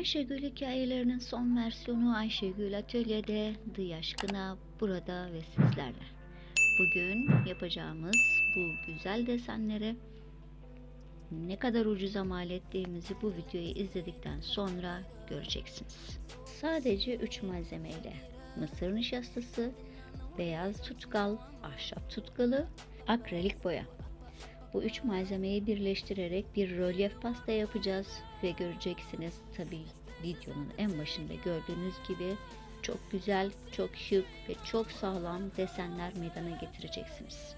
Ayşegül hikayelerinin son versiyonu Ayşegül Atölye'de, Dı Aşkına burada ve sizlerle. Bugün yapacağımız bu güzel desenleri ne kadar ucuza mal ettiğimizi bu videoyu izledikten sonra göreceksiniz. Sadece 3 malzemeyle mısır nişastası, beyaz tutkal, ahşap tutkalı, akrilik boya. Bu üç malzemeyi birleştirerek bir rölyef pasta yapacağız ve göreceksiniz tabi videonun en başında gördüğünüz gibi çok güzel, çok şık ve çok sağlam desenler meydana getireceksiniz.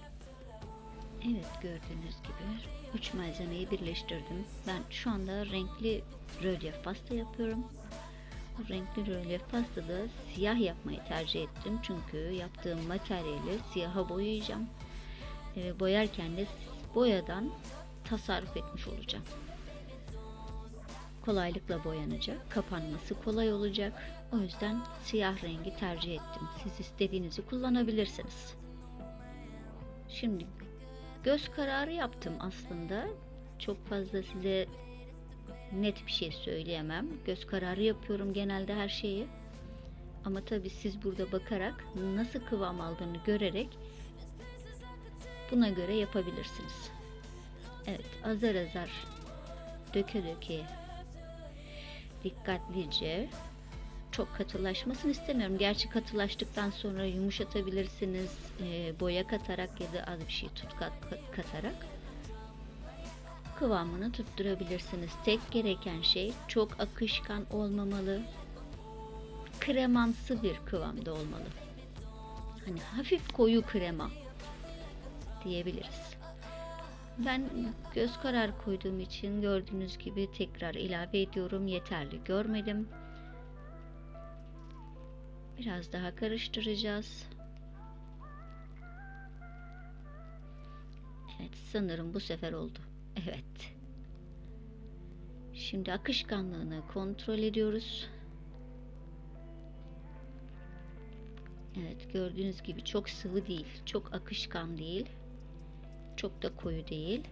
Evet gördüğünüz gibi üç malzemeyi birleştirdim. Ben şu anda renkli rölyef pasta yapıyorum. Bu renkli rölyef pastada siyah yapmayı tercih ettim. Çünkü yaptığım materyali siyaha boyayacağım. E, boyarken de boyadan tasarruf etmiş olacağım. Kolaylıkla boyanacak, kapanması kolay olacak. O yüzden siyah rengi tercih ettim. Siz istediğinizi kullanabilirsiniz. Şimdi göz kararı yaptım aslında. Çok fazla size net bir şey söyleyemem. Göz kararı yapıyorum genelde her şeyi. Ama tabi siz burada bakarak nasıl kıvam aldığını görerek buna göre yapabilirsiniz. Evet azar azar döke döke dikkatlice çok katılaşmasını istemiyorum. Gerçi katılaştıktan sonra yumuşatabilirsiniz. E, boya katarak ya da az bir şey tut kat, katarak kıvamını tutturabilirsiniz. Tek gereken şey çok akışkan olmamalı. Kremamsı bir kıvamda olmalı. Hani hafif koyu krema diyebiliriz. Ben göz karar koyduğum için gördüğünüz gibi tekrar ilave ediyorum. Yeterli görmedim. Biraz daha karıştıracağız. Evet sanırım bu sefer oldu. Evet. Şimdi akışkanlığını kontrol ediyoruz. Evet gördüğünüz gibi çok sıvı değil. Çok akışkan değil. Çok da koyu değil.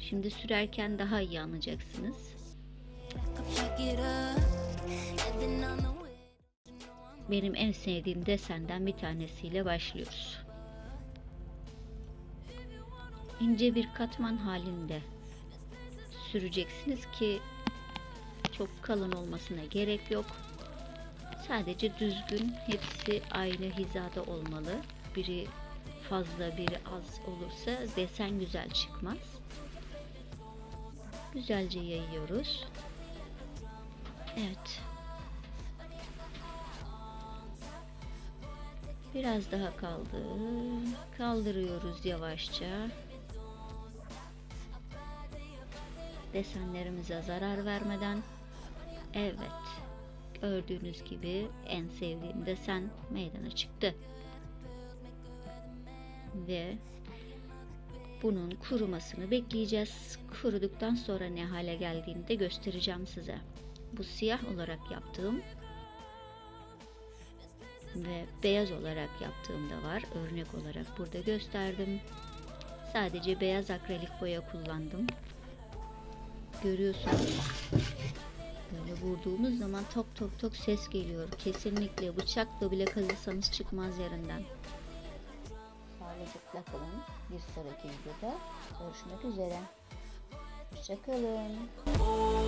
Şimdi sürerken daha iyi anlayacaksınız. Benim en sevdiğim desenden bir tanesiyle başlıyoruz. İnce bir katman halinde süreceksiniz ki çok kalın olmasına gerek yok. Sadece düzgün hepsi aynı hizada olmalı. Biri fazla biri az olursa desen güzel çıkmaz. Güzelce yayıyoruz. Evet. Biraz daha kaldı. Kaldırıyoruz yavaşça. Desenlerimize zarar vermeden. Evet. Gördüğünüz gibi en sevdiğim desen meydana çıktı ve bunun kurumasını bekleyeceğiz. Kuruduktan sonra ne hale geldiğini de göstereceğim size. Bu siyah olarak yaptığım ve beyaz olarak yaptığım da var. Örnek olarak burada gösterdim. Sadece beyaz akrilik boya kullandım. Görüyorsunuz. Böyle vurduğumuz zaman tok tok tok ses geliyor. Kesinlikle bıçakla bile kazısanız çıkmaz yerinden sağlıcakla kalın. Bir sonraki videoda görüşmek üzere. Hoşçakalın. Hold